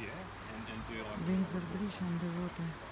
yeah, and, and do like Windsor Bridge on the water.